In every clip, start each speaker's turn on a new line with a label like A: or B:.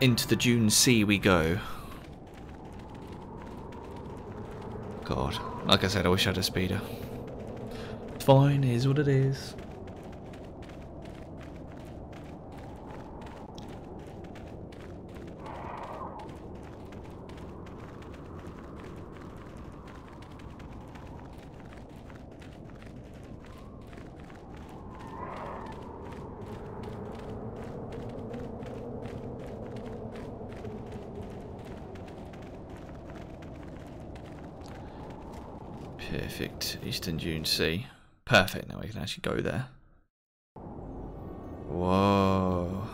A: into the Dune Sea we go. God. Like I said, I wish I had a speeder. Fine, is what it is. Perfect. Dune Perfect. Now we can actually go there. Whoa.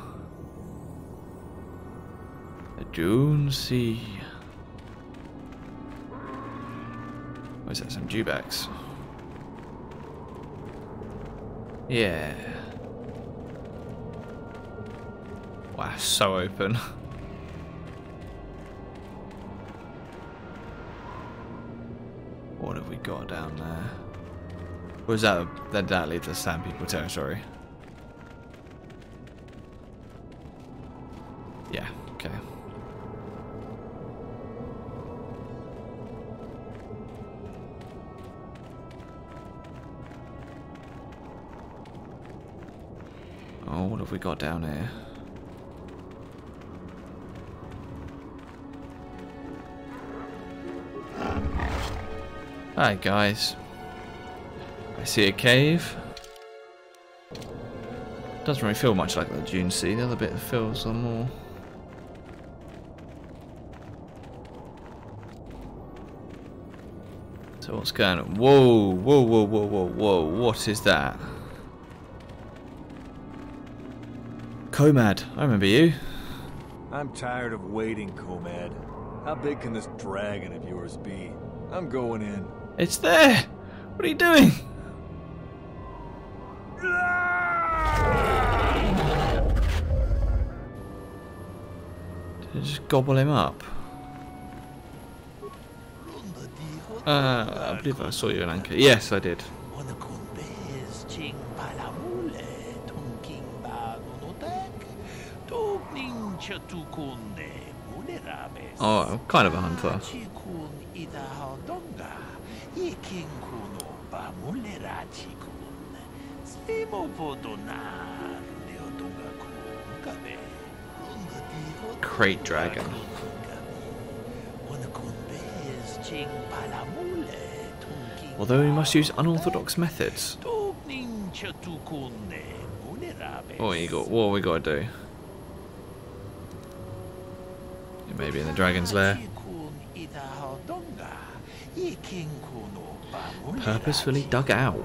A: The Dune Sea. What is that? Some dewbacks. Yeah. Wow, so open. What have we got down there? Was that that that leads to Sand People territory? Yeah. Okay. Oh, what have we got down here? Hi guys. I see a cave. Doesn't really feel much like the Dune Sea. The other bit feels a more. So what's going on? Whoa, whoa, whoa, whoa, whoa, whoa! What is that? Komad, I remember you.
B: I'm tired of waiting, Komad. How big can this dragon of yours be? I'm going in.
A: It's there. What are you doing? Just gobble him up? Uh, I believe I saw you in Anchor. Yes, I did. Oh, kind of a hunter. Krayt dragon. Although we must use unorthodox methods. What you got? What we got to do? It may be in the dragon's lair. Purposefully dug out.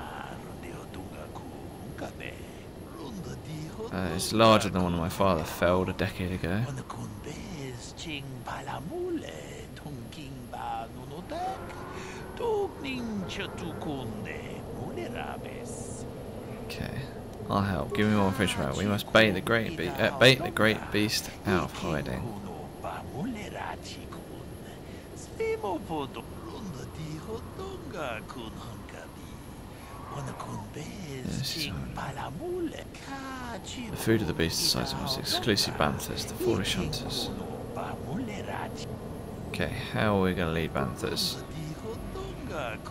A: Uh, it's larger than one my father felled a decade ago. Okay, I'll help. Give me more information about. We must bait the great be uh, bait the great beast out of hiding. Yes, the food of the beast decides most exclusive banthas, the foolish hunters. Okay, how are we going to lead banthas?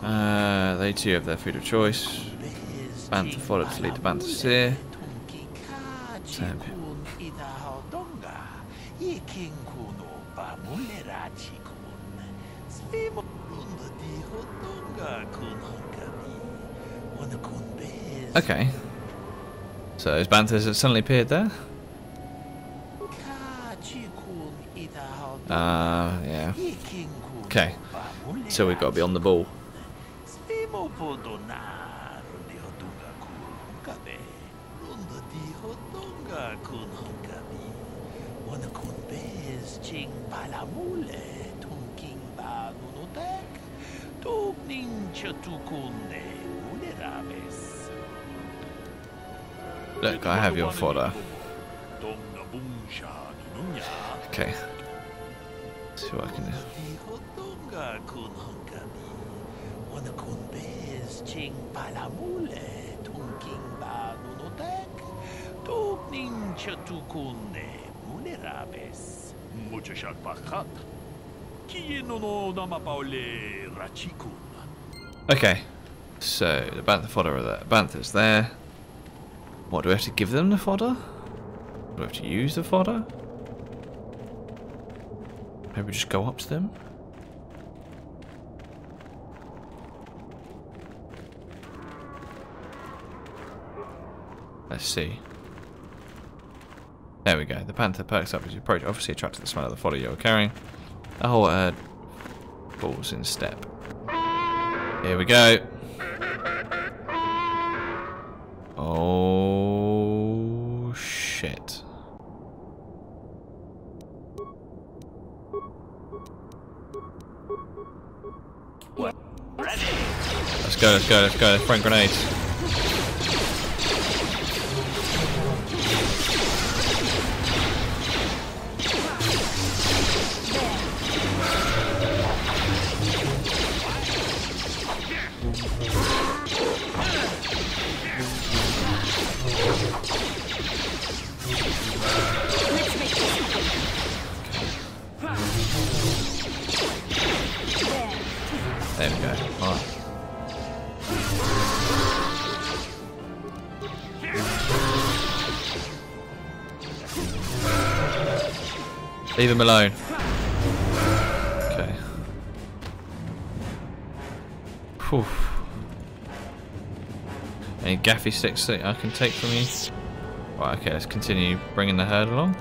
A: Uh, they too have their food of choice. Bantha followed to lead the Bantha Seer. Champion. Okay. So those banthas have suddenly appeared there? Uh, yeah. Okay. So we've got to be on the ball.
C: Wanna
D: Look, I have your fodder.
C: Dong na bungsha nunya.
D: Okay. See what I can do.
C: Dihotunga kun hungami. Wanna kun bez ching palamule tunking ba nunotek tuk ninja tukunde munerabes. Mucho shak pakat. Kiye no no namapaule rachikun.
D: Okay. So, the bantha fodder are there. Bantha's there. What, do we have to give them the fodder? Do we have to use the fodder? Maybe just go up to them? Let's see. There we go. The bantha perks up as you approach, obviously attracted to the smell of the fodder you're carrying. The whole herd falls in step. Here we go. Go, let's go. Front grenades. Leave him alone. Okay. Phew. Any gaffi sticks that I can take from you? Right, okay, let's continue bringing the herd along.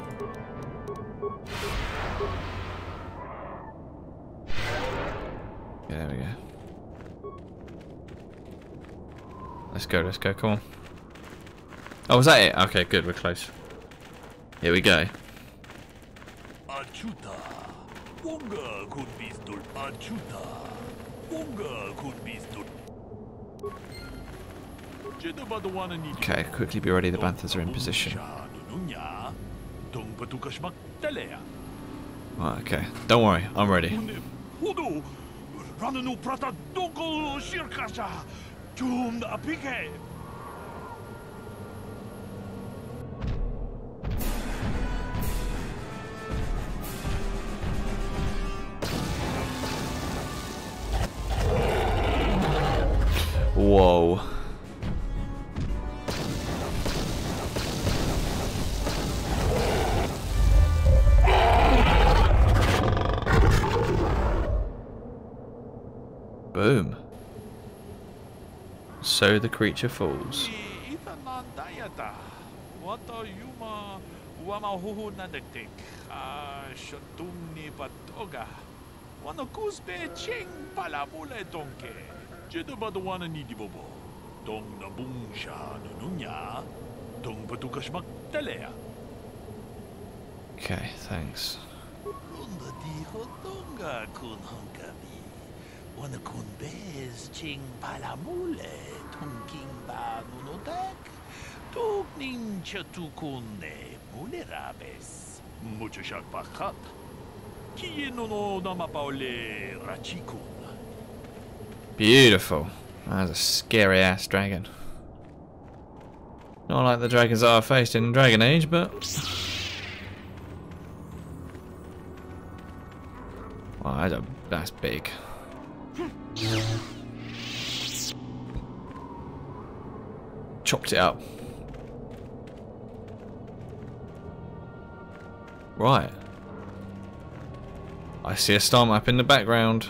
D: Okay, there we go. Let's go, let's go, come on. Oh, was that it? Okay, good, we're close. Here we go.
C: Achuta. Wonga could be stood. Achuta. Wonga could be stood.
D: Okay, quickly be ready, the Banthas are in position. Okay, don't worry, I'm ready. Whoa. Boom. So the creature falls.
C: Itanandayata. What are you ma wama huhu nadektik? Ah, shotum ni patoga. Wana kuspe ching. Jeda badwana ni dibobo. Dong na bungsha. Dong patukas magtalea.
D: Okay, thanks.
C: Runda di hotonga kun hongami. Wana kun bez ching palamule. Tunking ba nunotek. Tuk ninja tukunne munerabes. Mucho shak pakat. Kiye no no rachikun.
D: Beautiful. That's a scary ass dragon. Not like the dragons that I faced in Dragon Age, but. Wow, that's, a, that's big. Chopped it up. Right. I see a star map in the background.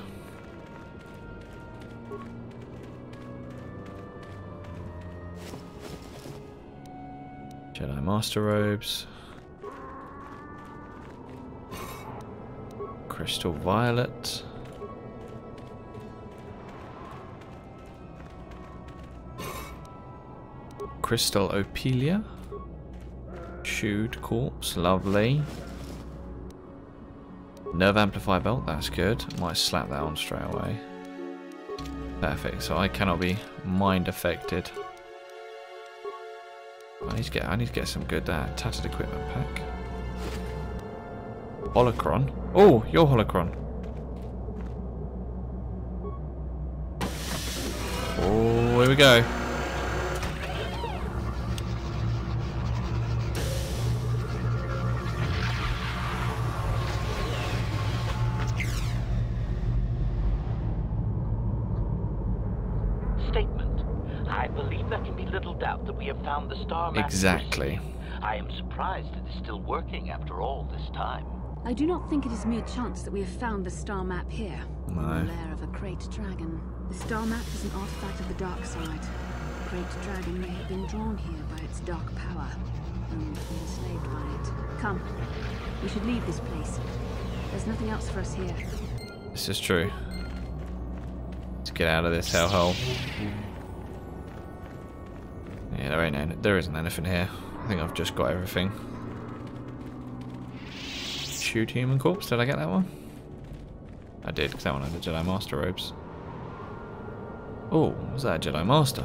D: Master Robes. Crystal Violet. Crystal Opila. Chewed Corpse, lovely. Nerve amplifier belt, that's good. Might slap that on straight away. Perfect, so I cannot be mind affected. I need to get I need to get some good uh, tattered equipment pack. Holocron. Oh, your holocron. Oh, here we go.
E: Star map.
D: Exactly.
E: I am surprised it is still working after all this time.
F: I do not think it is mere chance that we have found the star map here. In
D: No.
F: the lair of a great dragon. The star map is an artifact of the dark side. The great dragon may have been drawn here by its dark power. Only to be enslaved by it. Come. We should leave this place. There's nothing else for us here.
D: This is true. Let's get out of this hellhole. Yeah, there ain't any, there isn't anything here. I think I've just got everything. Shoot human corpse. Did I get that one? I did, because that one had the Jedi Master robes. Oh, was that a Jedi Master?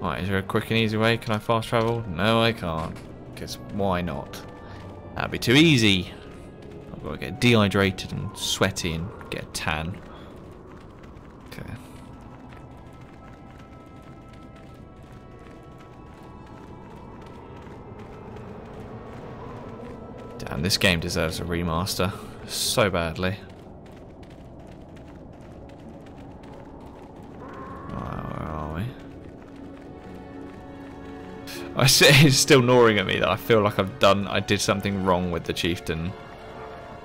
D: Right, is there a quick and easy way? Can I fast travel? No, I can't. Because why not? That'd be too easy. I've got to get dehydrated and sweaty and get a tan. Okay. Damn, this game deserves a remaster so badly. Right, where are we? I see it's still gnawing at me that I feel like I've done I did something wrong with the chieftain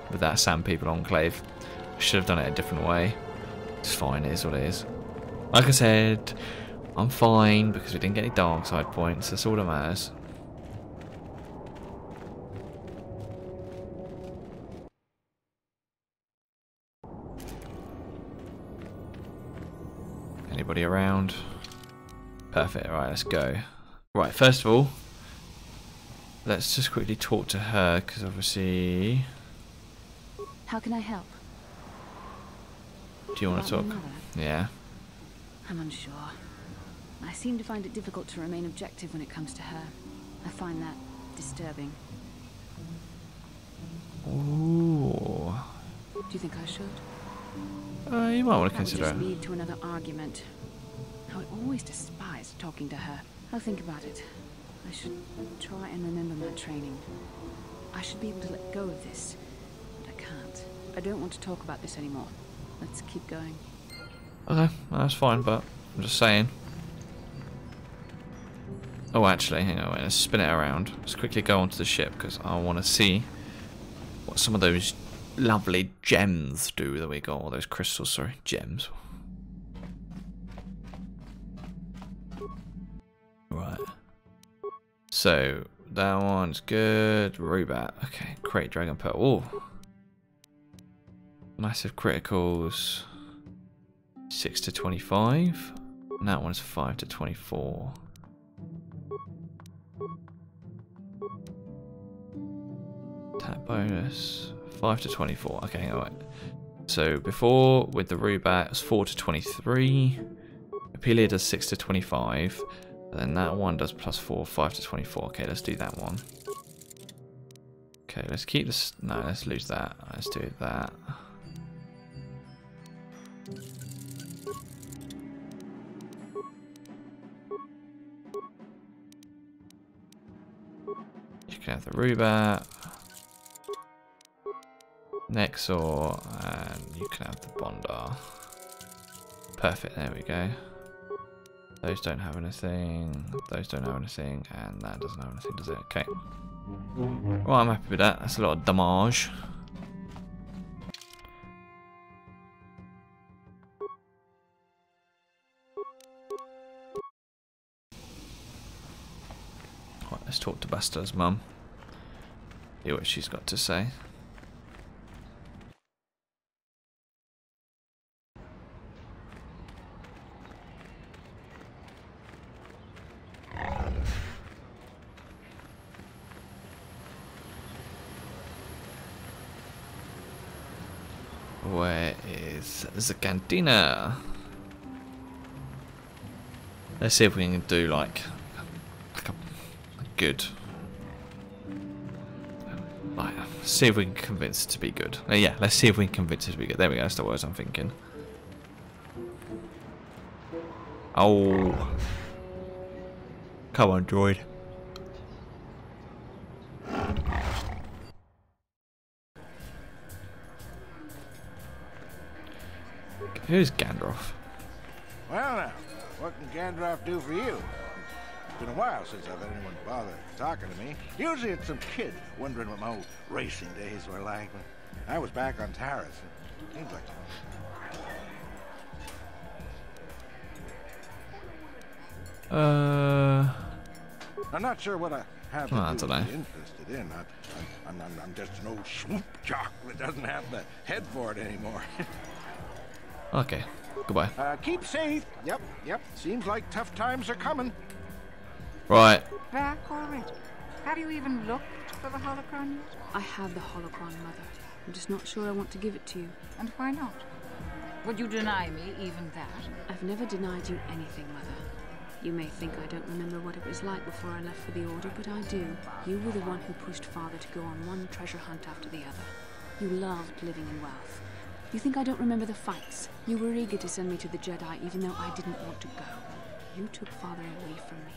D: with that Sand People Enclave. I should have done it a different way. It's fine, it is what it is. Like I said, I'm fine because we didn't get any dark side points, that's all that matters. Anybody around? Perfect, right, let's go. Right, first of all, let's just quickly talk to her because obviously.
F: How can I help?
D: Do you want to talk? Yeah.
F: I'm unsure. I seem to find it difficult to remain objective when it comes to her. I find that disturbing.
D: Ooh.
F: Do you think I should?
D: Uh, you might want to
F: That would
D: consider
F: just lead to another argument. I always despised talking to her. I'll think about it. I should try and remember my training. I should be able to let go of this, but I can't. I don't want to talk about this anymore. Let's keep going.
D: Okay, that's fine, but I'm just saying. Oh, actually, hang on, wait, let's spin it around. Let's quickly go onto the ship because I want to see what some of those lovely gems do that we got. All those crystals, sorry, gems. So, that one's good. Rubat. Okay, Krayt Dragon Pearl. Oh. Massive criticals. 6 to 25. And that one's 5 to 24. Tap bonus. 5 to 24. Okay, alright. So before with the Rubat, it's 4 to 23. Opila does 6 to 25. Then that one does plus 4, 5 to 24. Okay, let's do that one. Okay, let's keep this. No, let's lose that. Let's do that. You can have the Rubat, Nextor, and you can have the Bondar. Perfect, there we go. Those don't have anything, those don't have anything, and that doesn't have anything, does it? Okay. Well, I'm happy with that. That's a lot of damage. Right, let's talk to Basta's mum. Hear what she's got to say. Where is the cantina? Let's see if we can do like, like a, a good. Like, see if we can convince it to be good. Uh, yeah, let's see if we can convince it to be good. There we go. That's the words I'm thinking. Oh, come on, droid. Who's Gandalf?
G: Well now, what can Gandalf do for you? It's been a while since I've had anyone bother talking to me. Usually it's some kid wondering what my old racing days were like. But I was back on. It seems like
D: Uh,
G: I'm not sure what I have to
D: Well, I
G: do
D: don't
G: to
D: know.
G: be interested in. I, I'm, I'm, I'm just an old swoop jock that doesn't have the head for it anymore.
D: okay. Goodbye.
G: uh, keep safe. Yep, yep. Seems like tough times are coming.
D: Right.
H: Back already? Have you even looked for the holocron yet?
F: I have the holocron, Mother. I'm just not sure I want to give it to you.
H: And why not? Would you deny me even that?
F: I've never denied you anything, Mother. You may think I don't remember what it was like before I left for the Order, but I do. You were the one who pushed Father to go on one treasure hunt after the other. You loved living in wealth. You think I don't remember the fights? You were eager to send me to the Jedi even though I didn't want to go. You took Father away from me.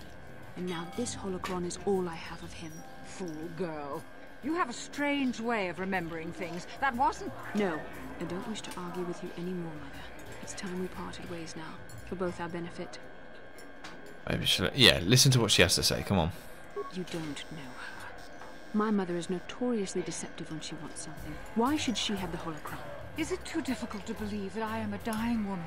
F: And now this holocron is all I have of him.
H: Fool girl. You have a strange way of remembering things. That wasn't.
F: No, I don't wish to argue with you anymore, Mother. It's time we parted ways now, for both our benefit.
D: Maybe should. Yeah. Listen to what she has to say. Come on.
F: You don't know her. My mother is notoriously deceptive when she wants something. Why should she have the holocron?
H: Is it too difficult to believe that I am a dying woman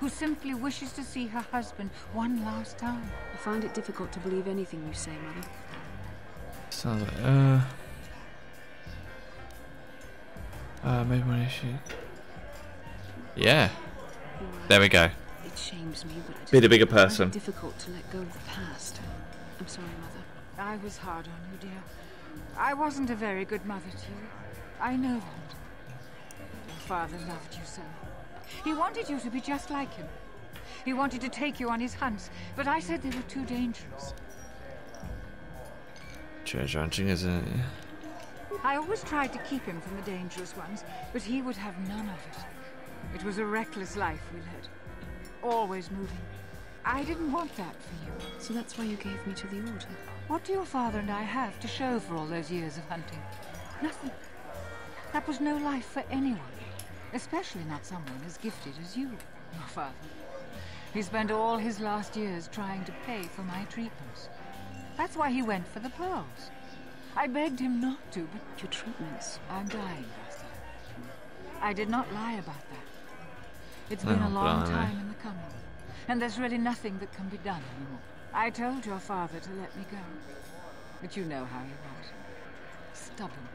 H: who simply wishes to see her husband one last time?
F: I find it difficult to believe anything you say, Mother.
D: Sounds like. Uh. Uh, maybe when she. Yeah. There we go.
F: It shames me, but I just
D: Be the bigger person.
F: difficult to let go of the past. I'm sorry, Mother.
H: I was hard on you, dear. I wasn't a very good mother to you. I know that. Your father loved you so. He wanted you to be just like him. He wanted to take you on his hunts, but I said they were too dangerous.
D: Treasure hunting isn't it?
H: I always tried to keep him from the dangerous ones, but he would have none of it. It was a reckless life we led. Always moving. I didn't want that for you.
F: So that's why you gave me to the Order.
H: What do your father and I have to show for all those years of hunting? Nothing. That was no life for anyone. Especially not someone as gifted as you, your father. He spent all his last years trying to pay for my treatments. That's why he went for the pearls. I begged him not to, but
F: Your treatments.
H: I'm dying, Buster. I did not lie about that. It's been a long time in the coming, and there's really nothing that can be done anymore. I told your father to let me go, but you know how he was. Stubborn,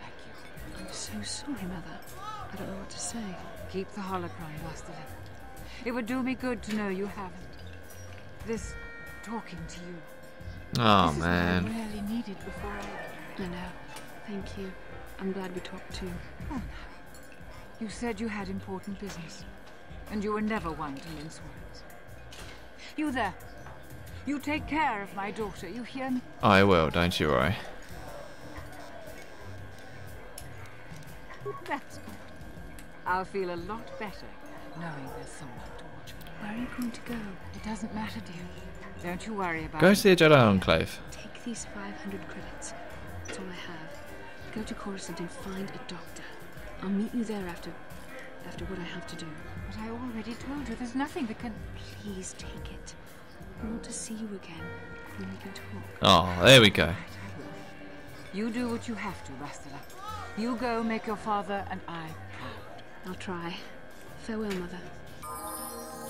H: like you.
F: I'm so sorry, Mother. I don't know what to say.
H: Keep the holocron, Bastila. It would do me good to know you haven't. This talking to you.
D: Oh
H: this
D: man.
H: is what I really needed before I...
F: You know. Thank you. I'm glad we talked too.
H: Oh. You said you had important business, and you were never one to mince words. You there. You take care of my daughter, you hear me?
D: I will. Don't you worry.
H: That's. I'll feel a lot better knowing there's someone to watch me.
F: Where are you going to go?
H: It doesn't matter, dear. Don't you worry about
D: Go
H: it.
D: to the Jedi Enclave.
F: Take these 500 credits. That's all I have. Go to Coruscant and find a doctor. I'll meet you there after... after what I have to do.
H: But I already told you there's nothing that can...
F: Please take it. I want to see you again. when we can talk.
D: Oh, there we go.
H: Right, You do what you have to, Bastila. You go make your father and I proud.
F: I'll try. Farewell, Mother.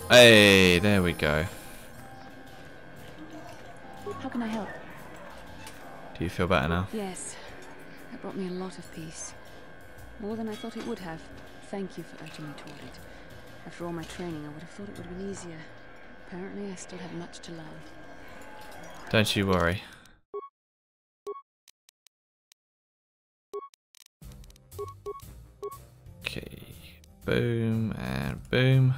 D: Hey, there we go.
F: How can I help?
D: Do you feel better now?
F: Yes. That brought me a lot of peace. More than I thought it would have. Thank you for urging me toward it. After all my training, I would have thought it would have been easier. Apparently, I still have much to learn.
D: Don't you worry. Boom and boom.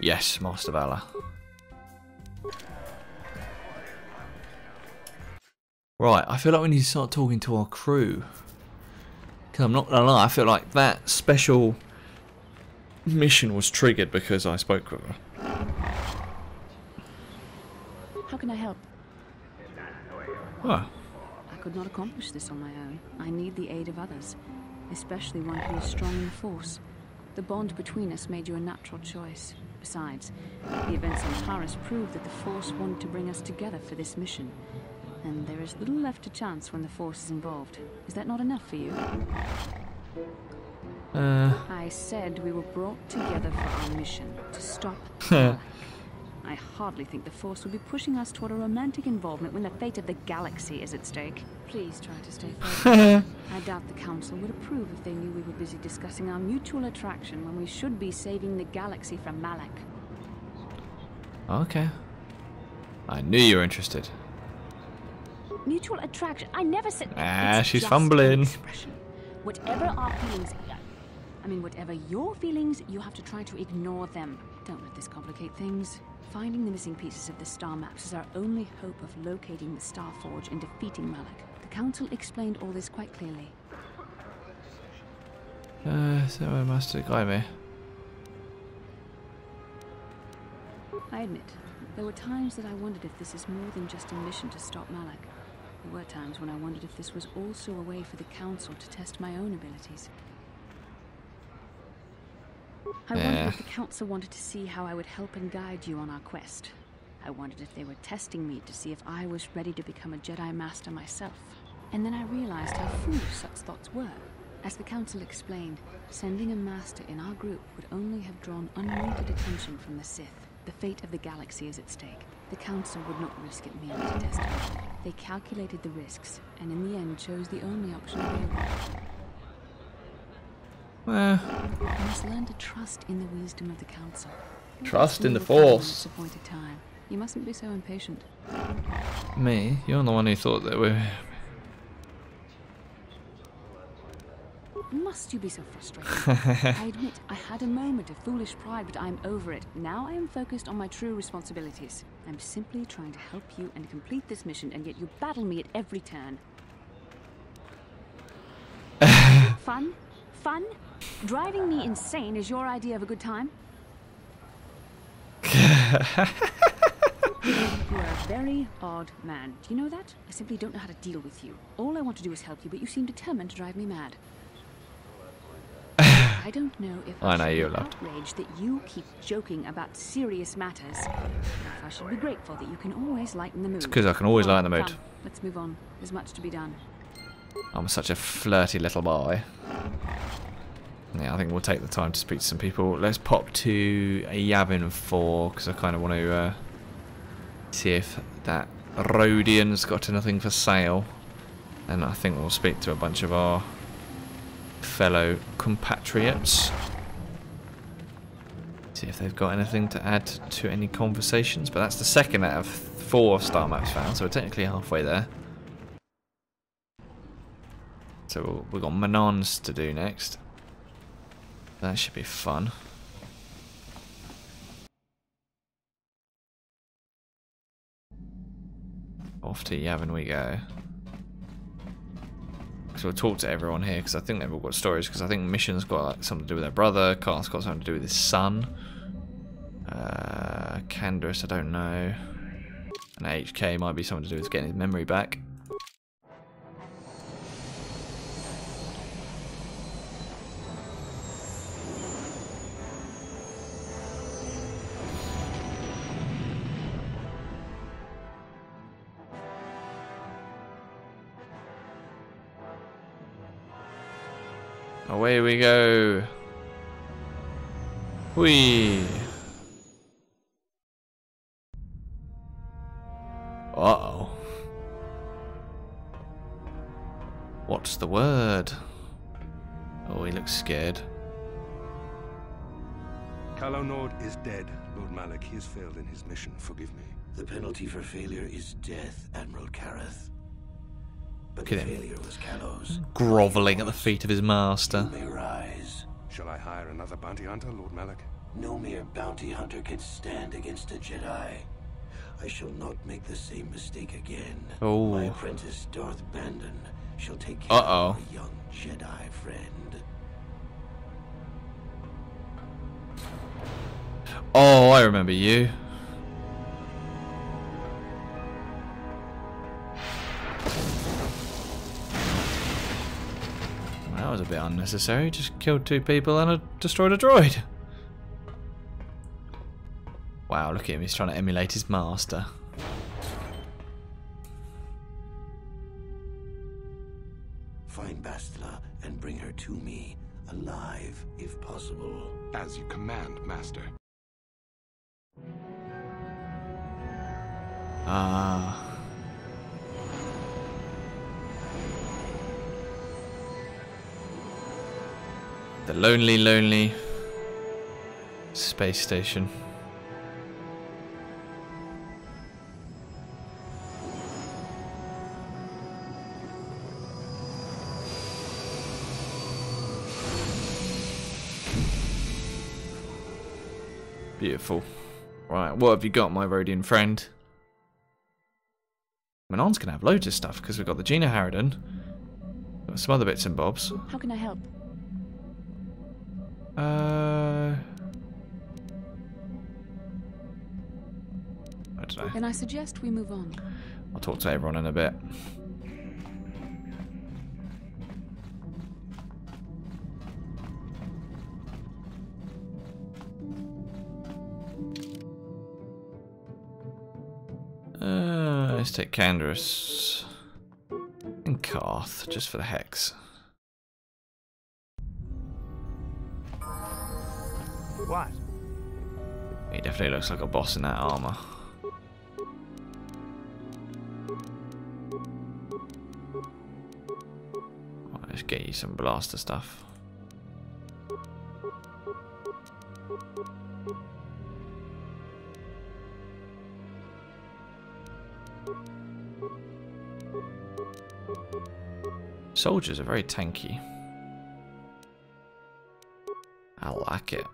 D: Yes, Master Valor. Right, I feel like we need to start talking to our crew. Because I'm not gonna lie, I feel like that special mission was triggered because I spoke with her.
F: How can I help?
D: Oh,
F: I could not accomplish this on my own. I need the aid of others, especially one who is strong in the Force. The bond between us made you a natural choice. Besides, the events on Taris prove that the Force wanted to bring us together for this mission. And there is little left to chance when the Force is involved. Is that not enough for you?
D: uh,
F: I said we were brought together for our mission to stop. I hardly think the Force would be pushing us toward a romantic involvement when the fate of the galaxy is at stake. Please try to stay focused. I doubt the Council would approve if they knew we were busy discussing our mutual attraction when we should be saving the galaxy from Malak.
D: okay. I knew you were interested.
F: Mutual attraction? I never said.
D: Ah,
F: It's
D: she's fumbling.
F: expression. Whatever our feelings. I mean, whatever your feelings, you have to try to ignore them. Don't let this complicate things. Finding the missing pieces of the star maps is our only hope of locating the Star Forge and defeating Malak. The Council explained all this quite clearly.
D: Uh, so I must guide me.
F: I admit, there were times that I wondered if this is more than just a mission to stop Malak. There were times when I wondered if this was also a way for the Council to test my own abilities. I wondered if the Council wanted to see how I would help and guide you on our quest. I wondered if they were testing me to see if I was ready to become a Jedi Master myself. And then I realized how foolish such thoughts were. As the Council explained, sending a Master in our group would only have drawn unwanted attention from the Sith. The fate of the galaxy is at stake. The Council would not risk it merely to test me. They calculated the risks, and in the end chose the only option available. Eh.
D: Well,
F: You must learn to trust in the wisdom of the Council.
D: Trust in the
F: All will come
D: Force.
F: its appointed time. You mustn't be so impatient.
D: me? You're the one who thought that we
F: Must you be so frustrated? I admit, I had a moment of foolish pride, but I'm over it. Now I am focused on my true responsibilities. I'm simply trying to help you and complete this mission, and yet you battle me at every turn. Fun? Fun? Driving me insane is your idea of a good time? You are a very odd man. Do you know that? I simply don't know how to deal with you. All I want to do is help you, but you seem determined to drive me mad. I don't know if
D: I
F: I,
D: know you're
F: outraged that you keep joking about serious matters. If I should be grateful that you can always lighten the mood.
D: It's 'cause I can always
F: on,
D: lighten the mood.
F: come. Let's move on. There's much to be done.
D: I'm such a flirty little boy. Yeah, I think we'll take the time to speak to some people. Let's pop to a Yavin 4 because I kind of want to uh, see if that Rodian's got anything for sale. And I think we'll speak to a bunch of our fellow compatriots. See if they've got anything to add to any conversations. But that's the second out of four star maps found, so we're technically halfway there. So we've got Manaan's to do next. That should be fun. Off to Yavin we go. So we'll talk to everyone here because I think they've all got stories. Because I think Mission's got like, something to do with their brother. Carth's got something to do with his son. Uh, I don't know. And HK might be something to do with getting his memory back. Away we go. Whee. Uh-oh. What's the word? Oh, he looks scared.
I: Calo Nord is dead, Lord Malak. He has failed in his mission. Forgive me.
A: The penalty for failure is death, Admiral Karath.
D: Look at him. Grovelling at the feet of his master.
A: rise.
I: Shall I hire another bounty hunter, Lord Malak?
A: No mere bounty hunter can stand against a Jedi. I shall not make the same mistake again.
D: Oh.
A: My apprentice, Darth Bandon, shall take care
D: Uh-oh.
A: of a young Jedi friend.
D: Oh, I remember you. That was a bit unnecessary. Just killed two people and a, destroyed a droid. Wow, look at him. He's trying to emulate his master.
A: Find Bastila and bring her to me, alive if possible.
I: As you command, Master.
D: Ah. The lonely, lonely space station. Beautiful. Right, what have you got, my Rodian friend? Manaan's gonna have loads of stuff because we've got the Gina Harridan, some other bits and bobs.
F: How can I help?
D: Uh, I don't know.
F: Then I suggest we move on.
D: I'll talk to everyone in a bit. Uh, let's take Canderous and Carth just for the hex. Definitely looks like a boss in that armor. Right, let's get you some blaster stuff. Soldiers are very tanky. I like it.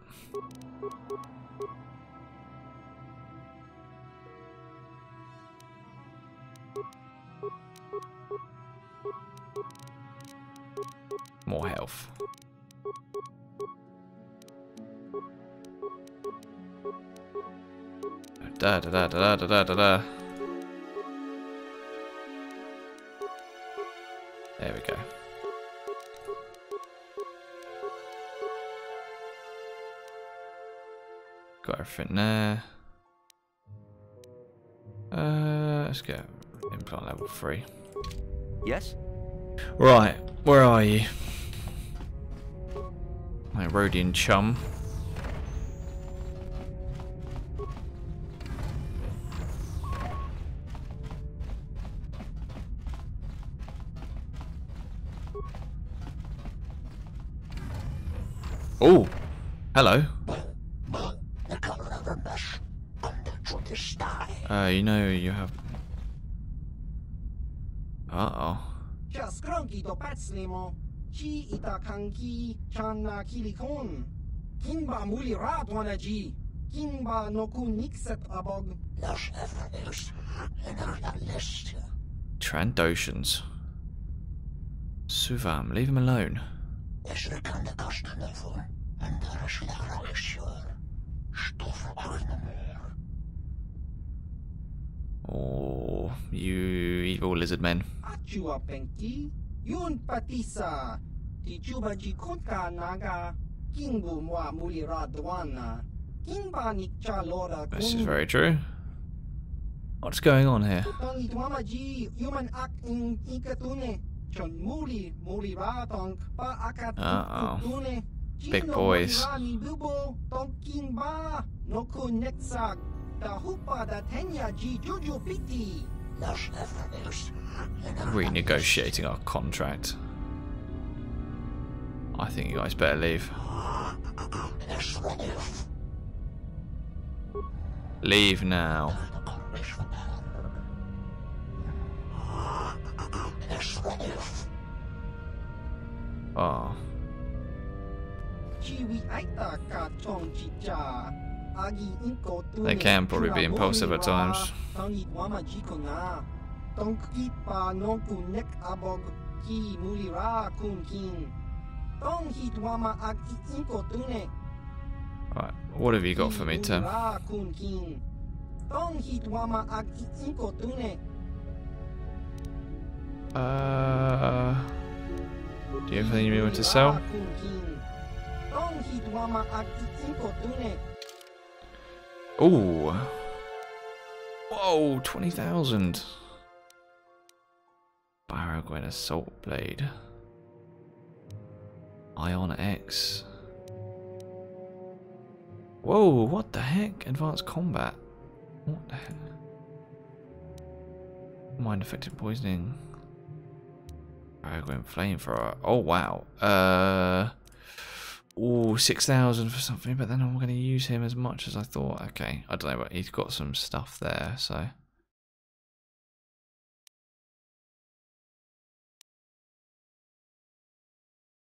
D: More health. Da da da da da da da da. There we go. Got everything there. Uh, let's go implant level three.
J: Yes?
D: Right, where are you? My Rodian chum. Oh, hello. Uh, you know you have. Uh oh.
K: Cia skronki to pacnimo. Ci ita kanki channa kilikon. Kinba muli ratwana ji. Kinba no kun nixet abog. Lash efraneus. Energa list.
D: Trandoshans. Suvam, leave him alone.
K: Esrekande kastane voor. En daar is de sjör. Stoffe arnemer.
D: Oh, you evil lizard men.
K: Yun patisa. Ti juba ji kunka naga. Kingbu mwa muli radwana. Kinba nikcha lora.
D: This is very true. What's going on here?
K: Tong itwama ji human ak in ikatune. Chon muli muli ratong pa akat
D: Uh-oh.
K: kutune.
D: Big boys.
K: Rani bubo tong kinba no kun neksak. Da hupa da tenya ji juju piti. Lash efraneus.
D: Renegotiating our contract. I think you guys better leave. Leave now. Oh. They can probably be impulsive at times. Right, what have you got for me, Tim? Uh, do you have anything you want to sell? Ooh. Whoa, 20,000. Barrow Assault Blade. Ion X. Whoa, what the heck? Advanced combat. What the heck? Mind affected poisoning. Aragorn flamethrower. Oh wow. Uh Oh, 6,000 for something, but then I'm going to use him as much as I thought. Okay, I don't know, but he's got some stuff there, so.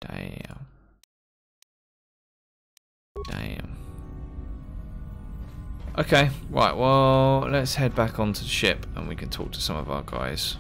D: Damn. Damn. Okay, right, well, let's head back onto the ship and we can talk to some of our guys.